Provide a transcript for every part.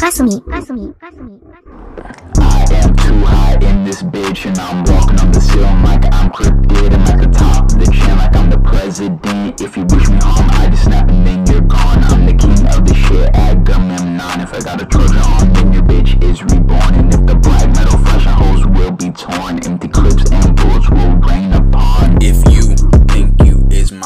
Katsumi, Katsumi, Katsumi, I am too high in this bitch and I'm walking on the ceiling like I'm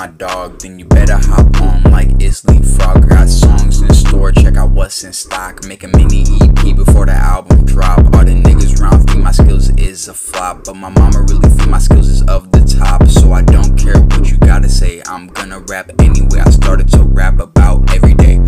my dog, then you better hop on like it's leapfrog. Got songs in store, check out what's in stock. Make a mini EP before the album drop. All the niggas round think my skills is a flop, but my mama really think my skills is of the top. So I don't care what you gotta say, I'm gonna rap anyway. I started to rap about every day.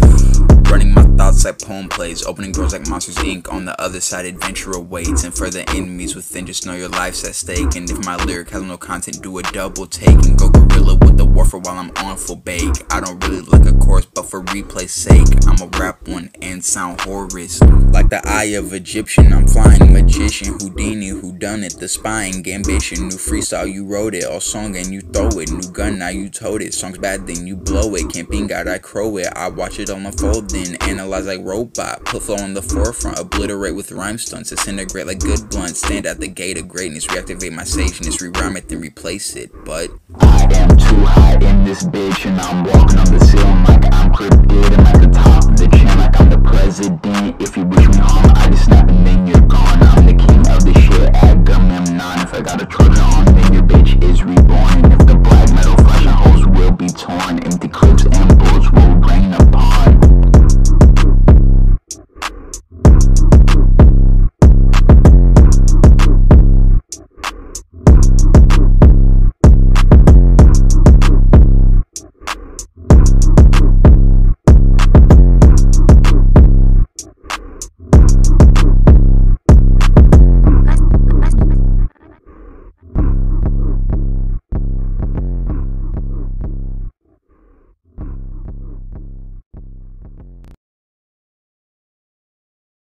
Running my thoughts like poem plays, opening doors like Monsters Inc. On the other side, adventure awaits, and for the enemies within, just know your life's at stake. And if my lyric has no content, do a double take and go gorilla with the warfare while I'm on full bake. I don't really like a chorus, but for replay's sake, I'ma rap one and sound Horus. Like the eye of Egyptian, I'm flying magician, Houdini, who done it, the spying ambition. New freestyle, you wrote it, all song and you throw it. New gun, now you told it. Song's bad, then you blow it. Camping God, I crow it. I watch it all unfold, then analyze like robot. Put flow on the forefront, obliterate with rhyme stunts, disintegrate like good blunt. Stand at the gate of greatness, reactivate my sageness, rerhyme it, then replace it. But I am too high in this bitch and I'm walking on the ceiling like I'm cryptid